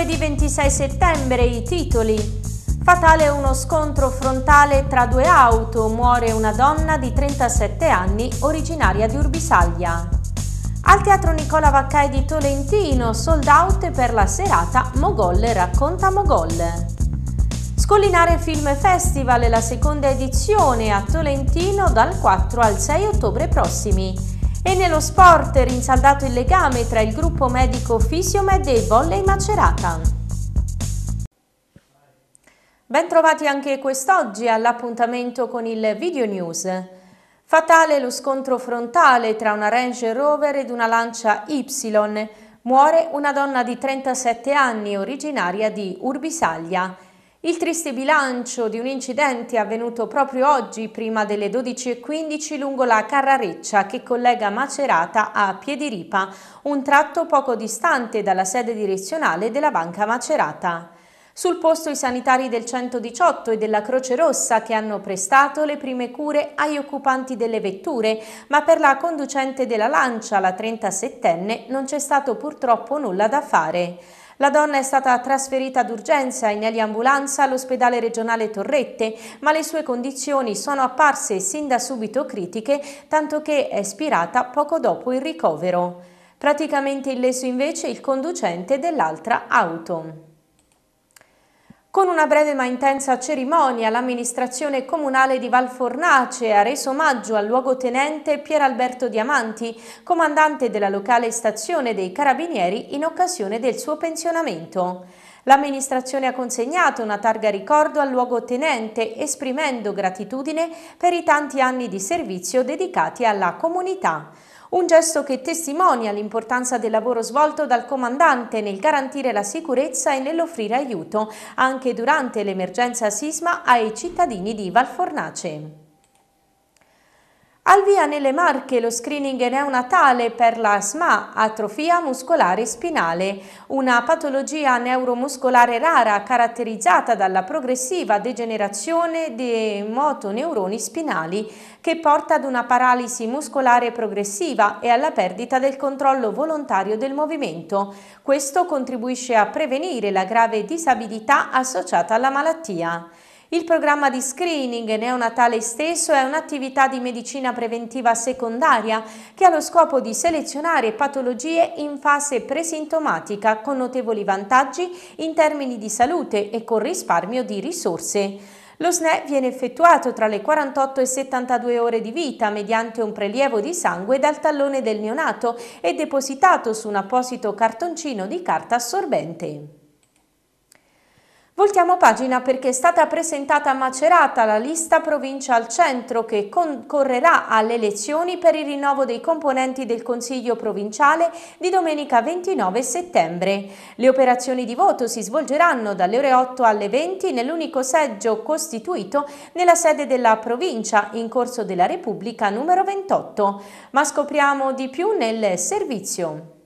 Giovedì 26 settembre, i titoli. Fatale uno scontro frontale tra due auto, muore una donna di 37 anni originaria di Urbisaglia. Al Teatro Nicola Vaccai di Tolentino, sold out per la serata Mogol racconta Mogol. Scollinare Film Festival, la seconda edizione a Tolentino dal 4 al 6 ottobre prossimi. E nello sport rinsaldato il legame tra il gruppo medico Fisiomed e Volley Macerata. Bentrovati anche quest'oggi all'appuntamento con il Video News. Fatale lo scontro frontale tra una Range Rover ed una Lancia Y. Muore una donna di 37 anni originaria di Urbisaglia. Il triste bilancio di un incidente avvenuto proprio oggi prima delle 12.15 lungo la Carrareccia che collega Macerata a Piediripa, un tratto poco distante dalla sede direzionale della Banca Macerata. Sul posto i sanitari del 118 e della Croce Rossa che hanno prestato le prime cure agli occupanti delle vetture, ma per la conducente della Lancia, la 37enne, non c'è stato purtroppo nulla da fare. La donna è stata trasferita d'urgenza in eliambulanza all'ospedale regionale Torrette, ma le sue condizioni sono apparse sin da subito critiche, tanto che è spirata poco dopo il ricovero. Praticamente illeso invece il conducente dell'altra auto. Con una breve ma intensa cerimonia, l'amministrazione comunale di Valfornace ha reso omaggio al luogotenente Pier Alberto Diamanti, comandante della locale stazione dei Carabinieri in occasione del suo pensionamento. L'amministrazione ha consegnato una targa ricordo al luogotenente esprimendo gratitudine per i tanti anni di servizio dedicati alla comunità. Un gesto che testimonia l'importanza del lavoro svolto dal comandante nel garantire la sicurezza e nell'offrire aiuto anche durante l'emergenza sisma ai cittadini di Valfornace. Al via nelle Marche lo screening neonatale per la SMA, atrofia muscolare spinale, una patologia neuromuscolare rara caratterizzata dalla progressiva degenerazione dei motoneuroni spinali che porta ad una paralisi muscolare progressiva e alla perdita del controllo volontario del movimento. Questo contribuisce a prevenire la grave disabilità associata alla malattia. Il programma di screening neonatale stesso è un'attività di medicina preventiva secondaria che ha lo scopo di selezionare patologie in fase presintomatica con notevoli vantaggi in termini di salute e con risparmio di risorse. Lo SNE viene effettuato tra le 48 e 72 ore di vita mediante un prelievo di sangue dal tallone del neonato e depositato su un apposito cartoncino di carta assorbente. Voltiamo pagina perché è stata presentata a Macerata la lista provincia al centro che concorrerà alle elezioni per il rinnovo dei componenti del Consiglio provinciale di domenica 29 settembre. Le operazioni di voto si svolgeranno dalle ore 8 alle 20 nell'unico seggio costituito nella sede della provincia in corso della Repubblica numero 28. Ma scopriamo di più nel servizio.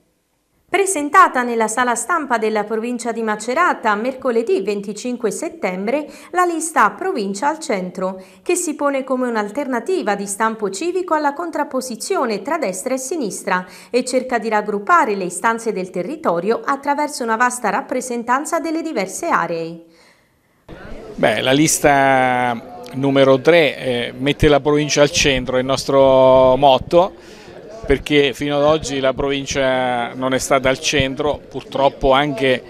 Presentata nella sala stampa della provincia di Macerata mercoledì 25 settembre la lista Provincia al centro, che si pone come un'alternativa di stampo civico alla contrapposizione tra destra e sinistra e cerca di raggruppare le istanze del territorio attraverso una vasta rappresentanza delle diverse aree. Beh, la lista numero 3 eh, mette la provincia al centro, è il nostro motto perché fino ad oggi la provincia non è stata al centro, purtroppo anche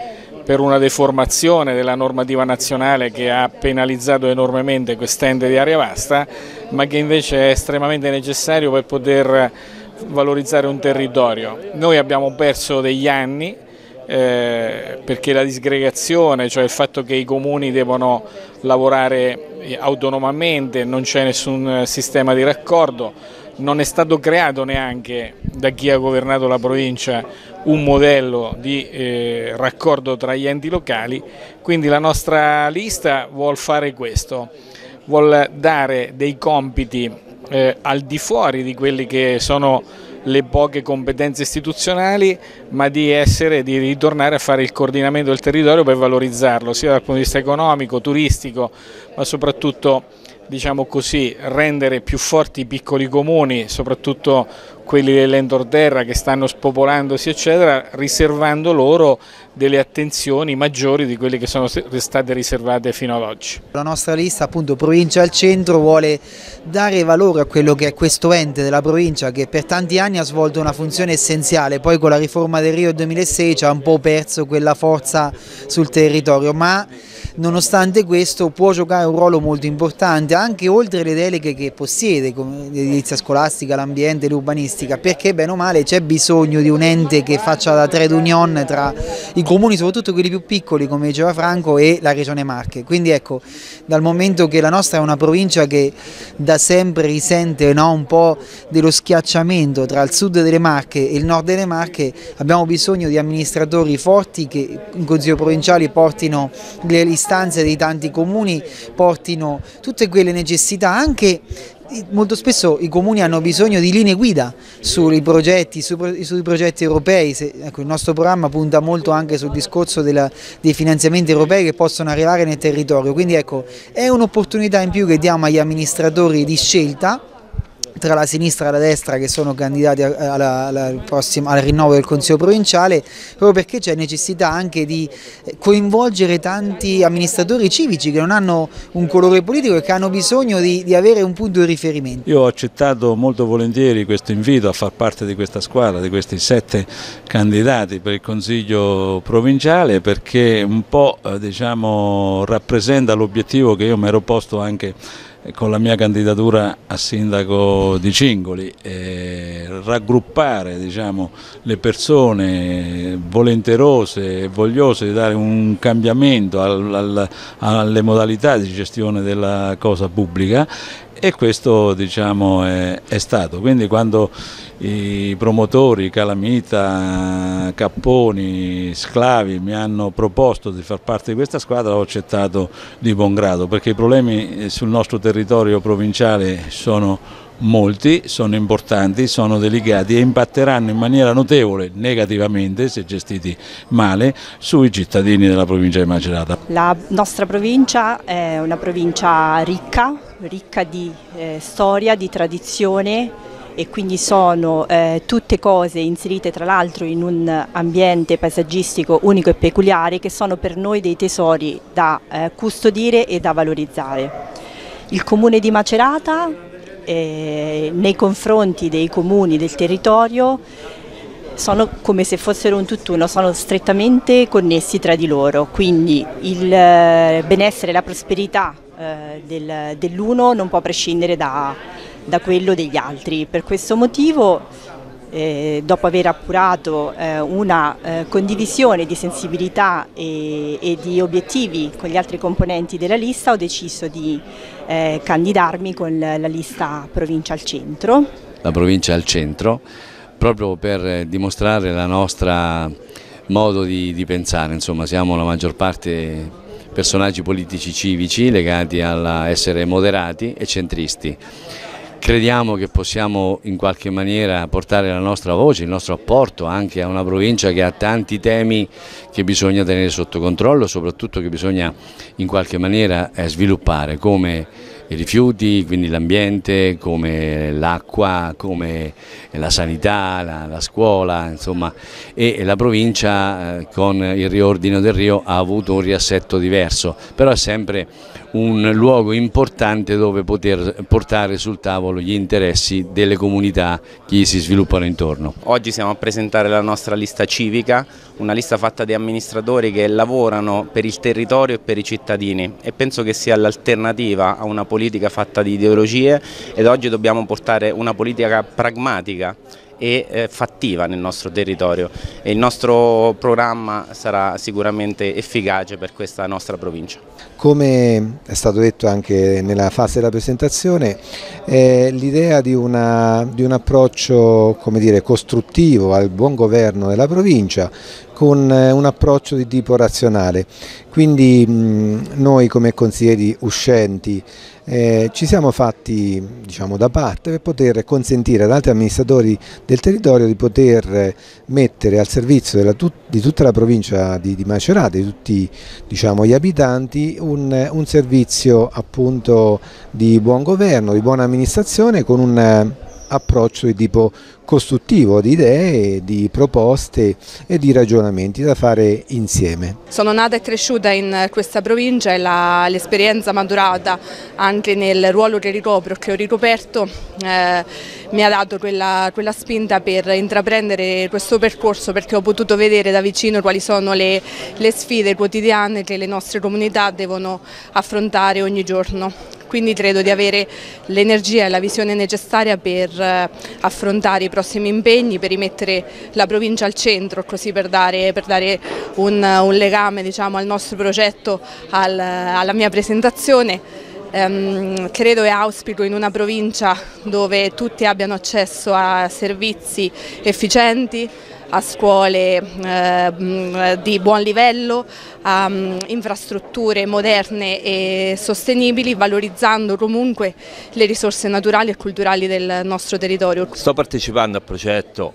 per una deformazione della normativa nazionale che ha penalizzato enormemente quest'ente di area vasta, ma che invece è estremamente necessario per poter valorizzare un territorio. Noi abbiamo perso degli anni eh, perché la disgregazione, cioè il fatto che i comuni devono lavorare autonomamente, non c'è nessun sistema di raccordo, non è stato creato neanche da chi ha governato la provincia un modello di eh, raccordo tra gli enti locali, quindi la nostra lista vuol fare questo, vuol dare dei compiti eh, al di fuori di quelli che sono le poche competenze istituzionali, ma di essere, di ritornare a fare il coordinamento del territorio per valorizzarlo, sia dal punto di vista economico, turistico, ma soprattutto diciamo così, rendere più forti i piccoli comuni, soprattutto quelli dell'entorterra che stanno spopolandosi eccetera, riservando loro delle attenzioni maggiori di quelle che sono state riservate fino ad oggi. La nostra lista appunto provincia al centro vuole dare valore a quello che è questo ente della provincia che per tanti anni ha svolto una funzione essenziale, poi con la riforma del Rio 2006 ci ha un po' perso quella forza sul territorio, ma nonostante questo può giocare un ruolo molto importante anche oltre le deleghe che possiede come l'edilizia scolastica, l'ambiente, l'urbanistica perché bene o male c'è bisogno di un ente che faccia da trade union tra i comuni soprattutto quelli più piccoli come diceva Franco e la regione Marche. Quindi ecco dal momento che la nostra è una provincia che da sempre risente no, un po' dello schiacciamento tra il sud delle Marche e il nord delle Marche abbiamo bisogno di amministratori forti che in consiglio provinciali portino le liste istanze dei tanti comuni portino tutte quelle necessità. Anche molto spesso i comuni hanno bisogno di linee guida sui progetti, sui progetti europei, Se, ecco, il nostro programma punta molto anche sul discorso della, dei finanziamenti europei che possono arrivare nel territorio, quindi ecco, è un'opportunità in più che diamo agli amministratori di scelta tra la sinistra e la destra che sono candidati alla, alla prossima, al rinnovo del Consiglio provinciale proprio perché c'è necessità anche di coinvolgere tanti amministratori civici che non hanno un colore politico e che hanno bisogno di, di avere un punto di riferimento. Io ho accettato molto volentieri questo invito a far parte di questa squadra, di questi sette candidati per il Consiglio provinciale perché un po' eh, diciamo, rappresenta l'obiettivo che io mi ero posto anche con la mia candidatura a sindaco di Cingoli, eh, raggruppare diciamo, le persone volenterose e vogliose di dare un cambiamento al, al, alle modalità di gestione della cosa pubblica e questo diciamo, è, è stato. Quindi quando i promotori Calamita, Capponi, Sclavi mi hanno proposto di far parte di questa squadra ho accettato di buon grado perché i problemi sul nostro territorio provinciale sono molti, sono importanti, sono delicati e impatteranno in maniera notevole negativamente se gestiti male sui cittadini della provincia di Macerata. La nostra provincia è una provincia ricca, ricca di eh, storia, di tradizione e quindi sono eh, tutte cose inserite tra l'altro in un ambiente paesaggistico unico e peculiare che sono per noi dei tesori da eh, custodire e da valorizzare. Il comune di Macerata eh, nei confronti dei comuni del territorio sono come se fossero un tutt'uno, sono strettamente connessi tra di loro, quindi il eh, benessere e la prosperità eh, del, dell'uno non può prescindere da, da quello degli altri. Per questo motivo eh, dopo aver appurato eh, una eh, condivisione di sensibilità e, e, di obiettivi con gli altri componenti della lista ho deciso di eh, candidarmi con la lista Provincia al Centro. La Provincia al Centro proprio per dimostrare la nostra modo di, di pensare, insomma siamo la maggior parte personaggi politici civici legati a essere moderati e centristi. Crediamo che possiamo in qualche maniera portare la nostra voce, il nostro apporto anche a una provincia che ha tanti temi che bisogna tenere sotto controllo, soprattutto che bisogna in qualche maniera eh, sviluppare come i rifiuti, quindi l'ambiente, come l'acqua, come la sanità, la, la scuola, insomma, e la provincia eh, con il riordino del Rio ha avuto un riassetto diverso, però è sempre un luogo importante dove poter portare sul tavolo gli interessi delle comunità che si sviluppano intorno. Oggi siamo a presentare la nostra lista civica, una lista fatta di amministratori che lavorano per il territorio e per i cittadini e penso che sia l'alternativa a una politica fatta di ideologie ed oggi dobbiamo portare una politica pragmatica e eh, fattiva nel nostro territorio e il nostro programma sarà sicuramente efficace per questa nostra provincia. Come è stato detto anche nella fase della presentazione, l'idea di, di, un approccio dire, costruttivo al buon governo della provincia con eh, un approccio di tipo razionale. Quindi noi come consiglieri uscenti eh, ci siamo fatti diciamo, da parte per poter consentire ad altri amministratori del territorio di poter mettere al servizio della, di tutta la provincia di, di Macerata, di tutti diciamo, gli abitanti, un, un servizio appunto di buon governo, di buona amministrazione con un approccio di tipo costruttivo di idee, di proposte e di ragionamenti da fare insieme. Sono nata e cresciuta in questa provincia e l'esperienza maturata anche nel ruolo che ricopro, che ho ricoperto, eh, mi ha dato quella, quella, spinta per intraprendere questo percorso perché ho potuto vedere da vicino quali sono le, le sfide quotidiane che le nostre comunità devono affrontare ogni giorno quindi credo di avere l'energia e la visione necessaria per eh, affrontare i prossimi impegni, per rimettere la provincia al centro, così per dare, per dare un, un, legame diciamo, al nostro progetto, al, alla mia presentazione. Um, credo e auspico in una provincia dove tutti abbiano accesso a servizi efficienti, a scuole eh, di buon livello, a um, infrastrutture moderne e sostenibili, valorizzando comunque le risorse naturali e culturali del nostro territorio. Sto partecipando al progetto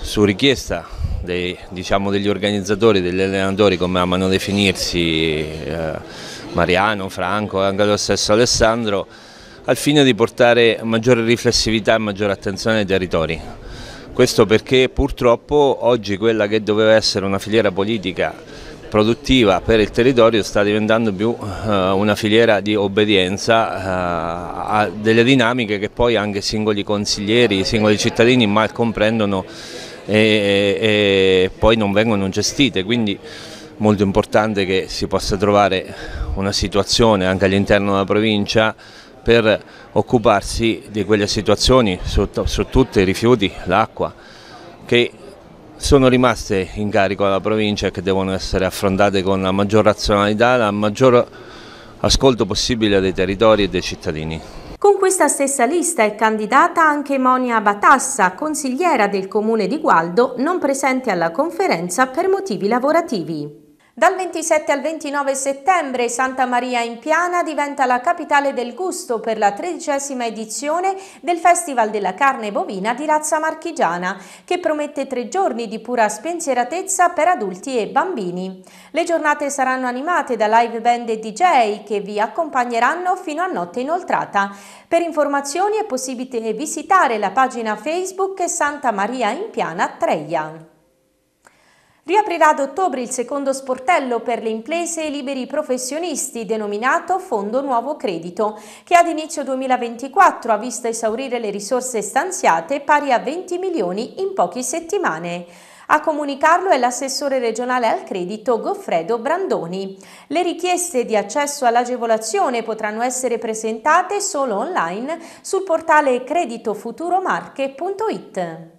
su richiesta dei, diciamo, degli organizzatori, degli allenatori come amano definirsi eh, Mariano, Franco e anche lo stesso Alessandro al fine di portare maggiore riflessività e maggiore attenzione ai territori questo perché purtroppo oggi quella che doveva essere una filiera politica produttiva per il territorio sta diventando più uh, una filiera di obbedienza uh, a delle dinamiche che poi anche singoli consiglieri, i singoli cittadini mal comprendono e, e poi non vengono gestite. Quindi molto importante che si possa trovare una situazione anche all'interno della provincia per occuparsi di quelle situazioni su, su tutti i rifiuti, l'acqua, che sono rimaste in carico alla provincia e che devono essere affrontate con la maggior razionalità, la maggior ascolto possibile dei territori e dei cittadini. Con questa stessa lista è candidata anche Monia Batassa, consigliera del comune di Gualdo, non presente alla conferenza per motivi lavorativi. Dal 27 al 29 settembre Santa Maria in Piana diventa la capitale del gusto per la tredicesima edizione del Festival della carne bovina di razza marchigiana, che promette tre giorni di pura spensieratezza per adulti e bambini. Le giornate saranno animate da live band e DJ che vi accompagneranno fino a notte inoltrata. Per informazioni è possibile visitare la pagina Facebook Santa Maria in Piana Treia. Riaprirà ad ottobre il secondo sportello per le imprese e liberi professionisti denominato Fondo Nuovo Credito, che ad inizio 2024 ha visto esaurire le risorse stanziate pari a 20 milioni in poche settimane. A comunicarlo è l'assessore regionale al credito Goffredo Brandoni. Le richieste di accesso all'agevolazione potranno essere presentate solo online sul portale creditofuturomarche.it.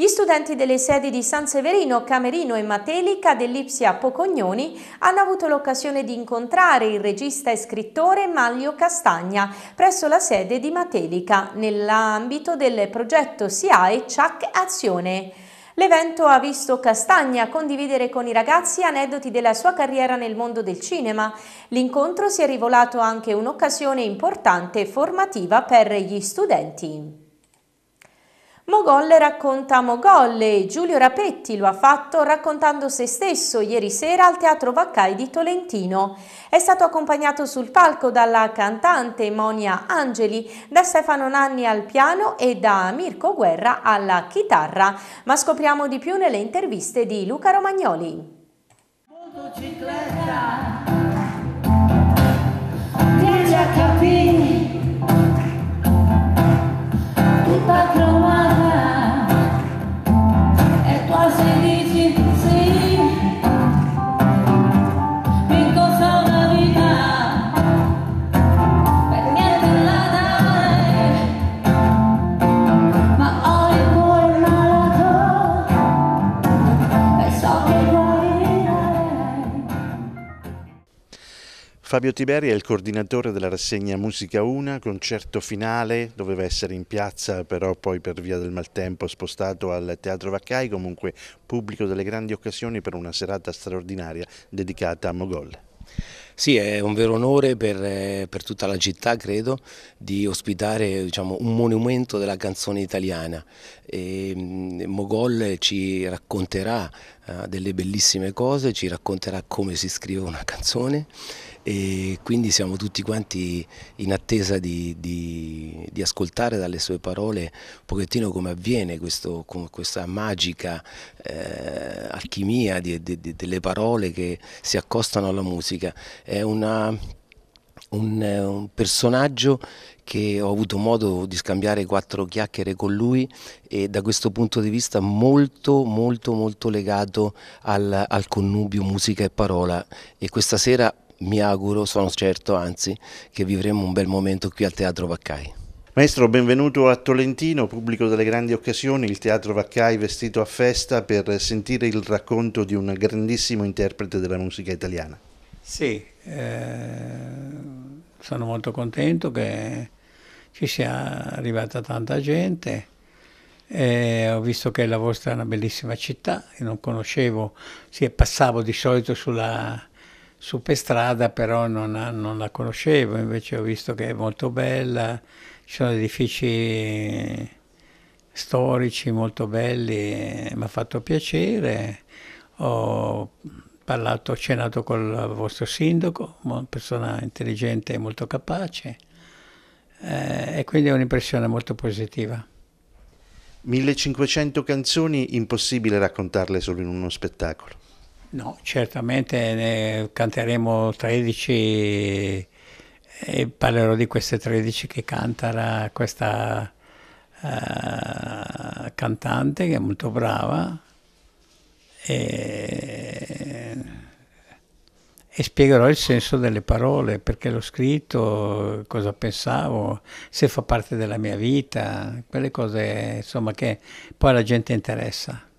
Gli studenti delle sedi di San Severino, Camerino e Matelica dell'Ipsia Pocognoni hanno avuto l'occasione di incontrare il regista e scrittore Maglio Castagna presso la sede di Matelica nell'ambito del progetto SIAE CHAC Azione. L'evento ha visto Castagna condividere con i ragazzi aneddoti della sua carriera nel mondo del cinema. L'incontro si è rivelato anche un'occasione importante e formativa per gli studenti. Mogolle racconta Mogolle e Giulio Rapetti lo ha fatto raccontando se stesso ieri sera al Teatro Vaccai di Tolentino. È stato accompagnato sul palco dalla cantante Monia Angeli, da Stefano Nanni al piano e da Mirko Guerra alla chitarra. Ma scopriamo di più nelle interviste di Luca Romagnoli. Motocicletta, Fabio Tiberi è il coordinatore della rassegna Musica Una, concerto finale, doveva essere in piazza però poi per via del maltempo spostato al Teatro Vaccai, comunque pubblico delle grandi occasioni per una serata straordinaria dedicata a Mogol. Sì, è un vero onore per, eh, per tutta la città, credo, di ospitare diciamo, un monumento della canzone italiana. E, mm, Mogol ci racconterà uh, delle bellissime cose, ci racconterà come si scrive una canzone e quindi siamo tutti quanti in attesa di, di, di ascoltare dalle sue parole un pochettino come avviene questo, questa magica eh, alchimia di, delle parole che si accostano alla musica. È una, un, un personaggio che ho avuto modo di scambiare quattro chiacchiere con lui e da questo punto di vista molto molto molto legato al, al connubio musica e parola e questa sera mi auguro, sono certo anzi, che vivremo un bel momento qui al Teatro Vaccai. Maestro, benvenuto a Tolentino, pubblico delle grandi occasioni, il Teatro Vaccai vestito a festa per sentire il racconto di un grandissimo interprete della musica italiana. Sì, eh, sono molto contento che ci sia arrivata tanta gente. Eh, ho visto che la vostra è una bellissima città, io non conoscevo, sì, passavo di solito sulla su per strada però non, non, la conoscevo, invece ho visto che è molto bella, ci sono edifici storici molto belli, mi ha fatto piacere, ho parlato, ho cenato col vostro sindaco, una persona intelligente e molto capace eh, e quindi è un'impressione molto positiva. 1500 canzoni, impossibile raccontarle solo in uno spettacolo. No, certamente ne canteremo 13 e parlerò di queste 13 che canta questa uh, cantante che è molto brava e, e, spiegherò il senso delle parole, perché l'ho scritto, cosa pensavo, se fa parte della mia vita, quelle cose insomma che poi alla gente interessa.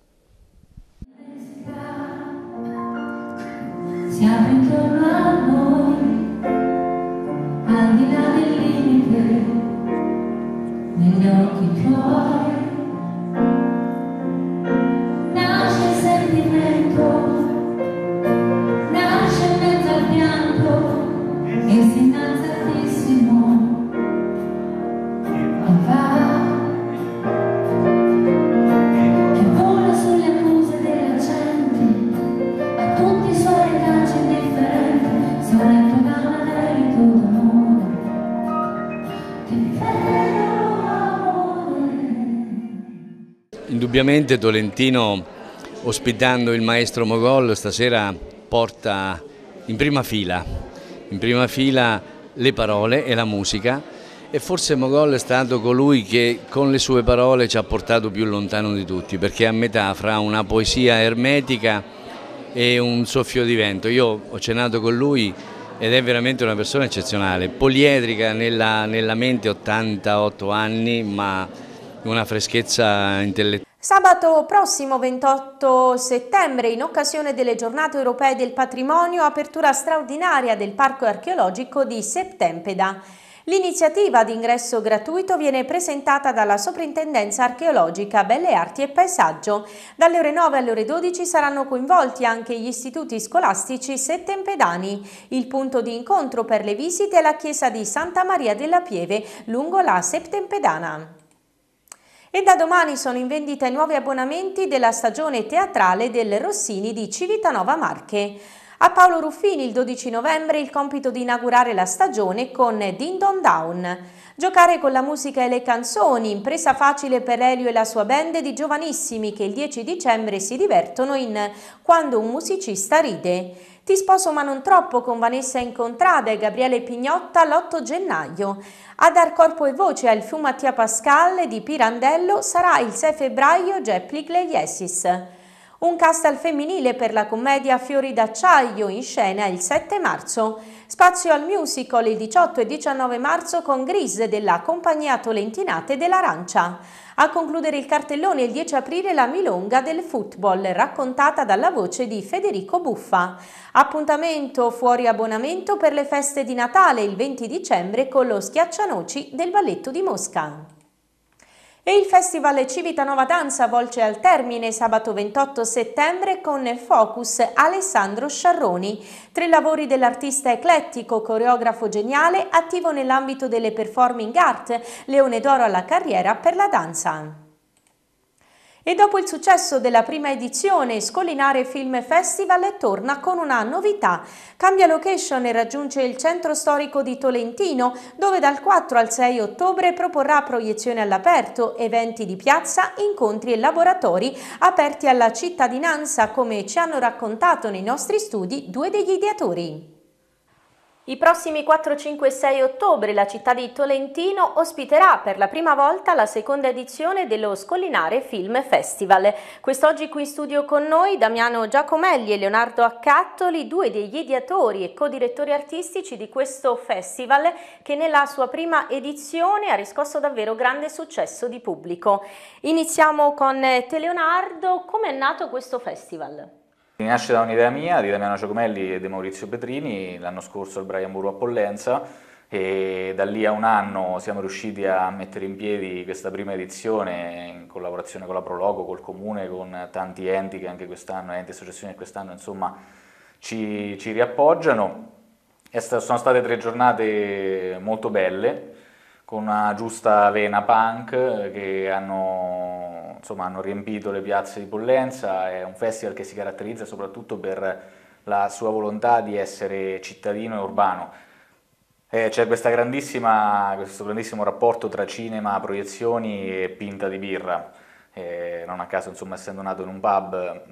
Al di là del limite, negli occhi tuoi. Indubbiamente Tolentino, ospitando il maestro Mogol, stasera porta in prima fila, in prima fila le parole e la musica e forse Mogol è stato colui che con le sue parole ci ha portato più lontano di tutti, perché a metà fra una poesia ermetica e un soffio di vento. Io ho cenato con lui ed è veramente una persona eccezionale, poliedrica nella, nella mente, 88 anni, ma una freschezza intellettuale. Sabato prossimo 28 settembre, in occasione delle giornate europee del patrimonio, apertura straordinaria del Parco archeologico di Septempeda. L'iniziativa di ingresso gratuito viene presentata dalla Soprintendenza Archeologica Belle Arti e Paesaggio. Dalle ore 9 alle ore 12 saranno coinvolti anche gli istituti scolastici settempedani. Il punto di incontro per le visite è la chiesa di Santa Maria della Pieve lungo la Septempedana. E da domani sono in vendita i nuovi abbonamenti della stagione teatrale del Rossini di Civitanova Marche. A Paolo Ruffini il 12 novembre il compito di inaugurare la stagione con Din Don Down. Giocare con la musica e le canzoni, impresa facile per Elio e la sua band di giovanissimi che il 10 dicembre si divertono in Quando un musicista ride. Ti sposo ma non troppo con Vanessa Incontrada e Gabriele Pignotta l'8 gennaio. A dar corpo e voce al film Mattia Pascal di Pirandello sarà il 6 febbraio Gepli Gleiesis. Un cast al femminile per la commedia Fiori d'acciaio in scena il 7 marzo. Spazio al musical il 18 e 19 marzo con Gris della compagnia Tolentinate dell'Arancia. A concludere il cartellone il 10 aprile la Milonga del football, raccontata dalla voce di Federico Buffa. Appuntamento fuori abbonamento per le feste di Natale il 20 dicembre con lo Schiaccianoci del Balletto di Mosca. E il Festival Civita Nova Danza volge al termine sabato 28 settembre con Focus Alessandro Sciarroni. Tre lavori dell'artista eclettico, coreografo geniale, attivo nell'ambito delle performing art, Leone d'Oro alla carriera per la danza. E dopo il successo della prima edizione, Scollinare Film Festival torna con una novità. Cambia location e raggiunge il centro storico di Tolentino, dove dal 4 al 6 ottobre proporrà proiezioni all'aperto, eventi di piazza, incontri e laboratori aperti alla cittadinanza, come ci hanno raccontato nei nostri studi due degli ideatori. I prossimi 4, 5 e 6 ottobre la città di Tolentino ospiterà per la prima volta la seconda edizione dello Scollinare Film Festival. Quest'oggi qui in studio con noi Damiano Giacomelli e Leonardo Accattoli, due degli ideatori e co-direttori artistici di questo festival che nella sua prima edizione ha riscosso davvero grande successo di pubblico. Iniziamo con te Leonardo, come è nato questo festival? Nasce da un'idea mia, di Damiano Giacomelli e di Maurizio Petrini, l'anno scorso al Brian Burro a Pollenza e da lì a un anno siamo riusciti a mettere in piedi questa prima edizione in collaborazione con la Prologo, col Comune, con tanti enti che anche quest'anno, enti e associazioni che quest'anno insomma ci, ci riappoggiano. E sono state tre giornate molto belle, con una giusta vena punk che hanno insomma, hanno riempito le piazze di Pollenza, è un festival che si caratterizza soprattutto per la sua volontà di essere cittadino e urbano. Eh, c'è questo grandissimo rapporto tra cinema, proiezioni e pinta di birra. Eh, non a caso, insomma, essendo nato in un pub,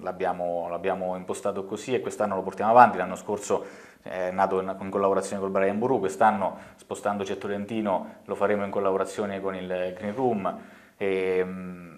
l'abbiamo, l'abbiamo impostato così e quest'anno lo portiamo avanti. L'anno scorso è nato in, in collaborazione con Brian Buru, quest'anno spostandoci a Tolentino lo faremo in collaborazione con il Green Room. E, ehm,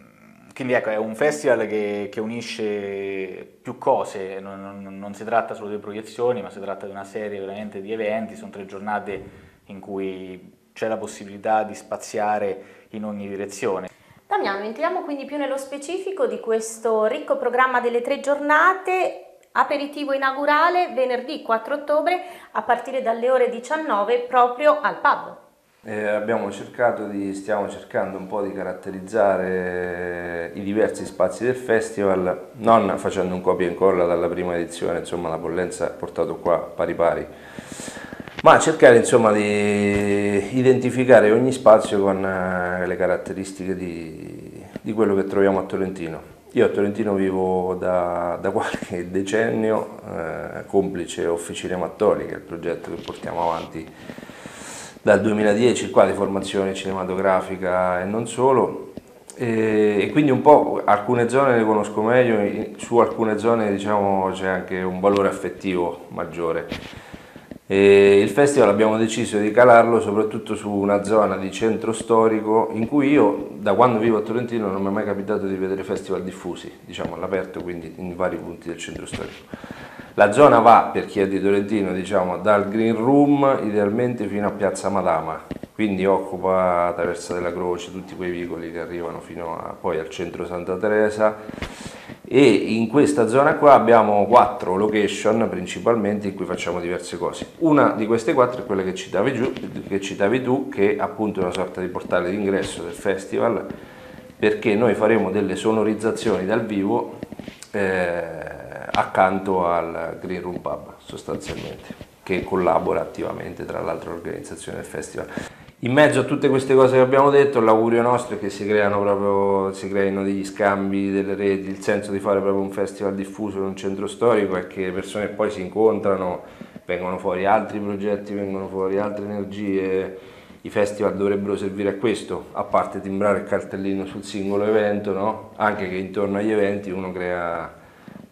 quindi ecco, è un festival che, che unisce più cose, non, non, non, si tratta solo di proiezioni, ma si tratta di una serie veramente di eventi, sono tre giornate in cui c'è la possibilità di spaziare in ogni direzione. Damiano, entriamo quindi più nello specifico di questo ricco programma delle tre giornate, aperitivo inaugurale venerdì 4 ottobre a partire dalle ore 19 proprio al pub. Eh, abbiamo cercato di, stiamo cercando un po' di caratterizzare i diversi spazi del festival, non facendo un copia e incolla dalla prima edizione, insomma la Pollenza ha portato qua pari pari, ma cercare insomma di identificare ogni spazio con eh, le caratteristiche di, di, quello che troviamo a Tolentino. Io a Tolentino vivo da, da qualche decennio, eh, complice Officine Mattoli, che è il progetto che portiamo avanti dal 2010 qua di formazione cinematografica e non solo e, quindi un po' alcune zone le conosco meglio, su alcune zone diciamo c'è anche un valore affettivo maggiore. E il festival abbiamo deciso di calarlo soprattutto su una zona di centro storico in cui io da quando vivo a Tolentino non mi è mai capitato di vedere festival diffusi, diciamo all'aperto, quindi in vari punti del centro storico. La zona va, per chi è di Tolentino, diciamo, dal Green Room idealmente fino a Piazza Madama, quindi occupa Traversa della Croce, tutti quei vicoli che arrivano fino a, poi al centro Santa Teresa e in questa zona qua abbiamo quattro location principalmente in cui facciamo diverse cose. Una di queste quattro è quella che citavi, giù, che citavi tu, che è appunto una sorta di portale d'ingresso del festival, perché noi faremo delle sonorizzazioni dal vivo eh, accanto al Green Room Pub sostanzialmente, che collabora attivamente tra l'altro all'organizzazione del festival. In mezzo a tutte queste cose che abbiamo detto, l'augurio nostro è che si, creano proprio, si creino degli scambi, delle reti, il senso di fare proprio un festival diffuso in un centro storico è che le persone poi si incontrano, vengono fuori altri progetti, vengono fuori altre energie, i festival dovrebbero servire a questo, a parte timbrare il cartellino sul singolo evento, no? anche che intorno agli eventi uno crea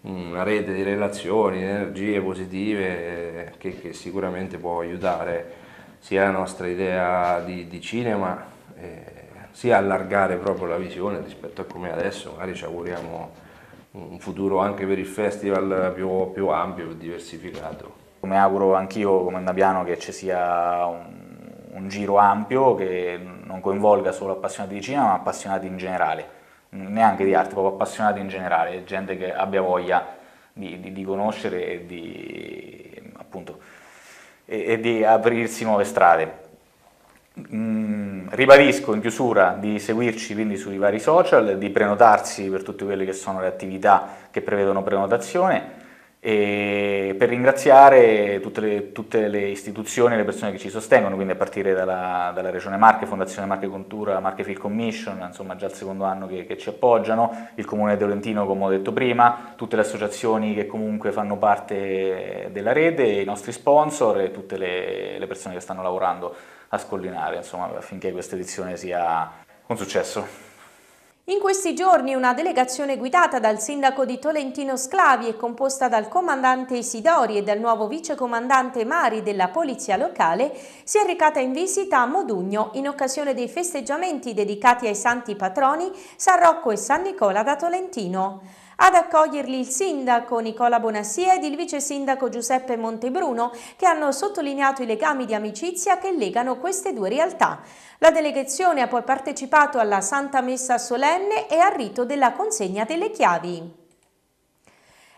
una rete di relazioni, di energie positive che, che, sicuramente può aiutare sia la nostra idea di, di cinema, eh, sia allargare proprio la visione rispetto a come adesso, magari ci auguriamo un futuro anche per il festival più, più ampio, più diversificato. Come auguro anch'io come Nabiano che ci sia un, un, giro ampio che non coinvolga solo appassionati di cinema ma appassionati in generale, neanche di arte, proprio appassionati in generale, gente che abbia voglia di, di, di conoscere e di, appunto, e, e di aprirsi nuove strade. Mm, ribadisco in chiusura di seguirci quindi sui vari social, di prenotarsi per tutte quelle che sono le attività che prevedono prenotazione e per ringraziare tutte le, tutte le istituzioni e le persone che ci sostengono, quindi a partire dalla, dalla Regione Marche, Fondazione Marche Cultura, Marche Film Commission, insomma già il secondo anno che, che, ci appoggiano, il Comune di Tolentino come ho detto prima, tutte le associazioni che comunque fanno parte della rete, i nostri sponsor e tutte le, le persone che stanno lavorando a Scollinare, insomma affinché questa edizione sia un successo. In questi giorni una delegazione guidata dal sindaco di Tolentino Sclavi e composta dal comandante Isidori e dal nuovo vicecomandante Mari della Polizia Locale si è recata in visita a Modugno in occasione dei festeggiamenti dedicati ai santi patroni San Rocco e San Nicola da Tolentino. Ad accoglierli il sindaco Nicola Bonassia ed il vice sindaco Giuseppe Montebruno che hanno sottolineato i legami di amicizia che legano queste due realtà. La delegazione ha poi partecipato alla Santa Messa solenne e al rito della consegna delle chiavi.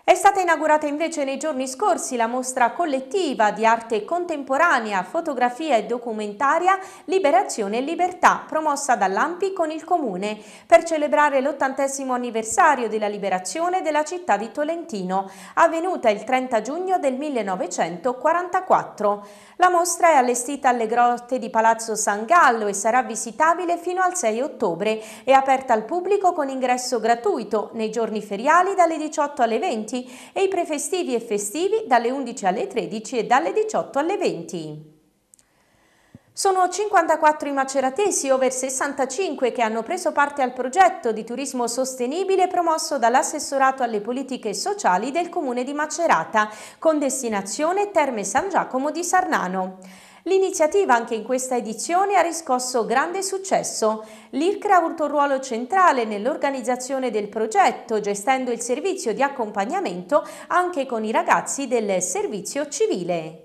È stata inaugurata invece nei giorni scorsi la mostra collettiva di arte contemporanea, fotografia e documentaria Liberazione e Libertà, promossa dall'AMPI con il Comune, per celebrare l'ottantesimo anniversario della liberazione della città di Tolentino, avvenuta il 30 giugno del 1944. La mostra è allestita alle grotte di Palazzo San Gallo e sarà visitabile fino al 6 ottobre. È aperta al pubblico con ingresso gratuito nei giorni feriali dalle 18 alle 20 e i prefestivi e festivi dalle 11 alle 13 e dalle 18 alle 20. Sono 54 i maceratesi, over 65, che hanno preso parte al progetto di turismo sostenibile promosso dall'assessorato alle politiche sociali del comune di Macerata, con destinazione Terme San Giacomo di Sarnano. L'iniziativa anche in questa edizione ha riscosso grande successo. L'IRCRA ha avuto un ruolo centrale nell'organizzazione del progetto, gestendo il servizio di accompagnamento anche con i ragazzi del servizio civile.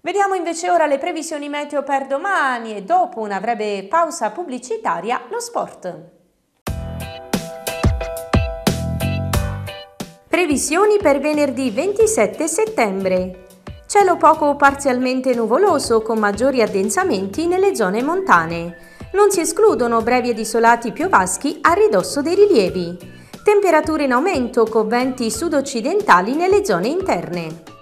Vediamo invece ora le previsioni meteo per domani e dopo una breve pausa pubblicitaria lo sport. Previsioni per venerdì 27 settembre. Cielo poco parzialmente nuvoloso con maggiori addensamenti nelle zone montane. Non si escludono brevi ed isolati piovaschi a ridosso dei rilievi. Temperature in aumento con venti sud-occidentali nelle zone interne.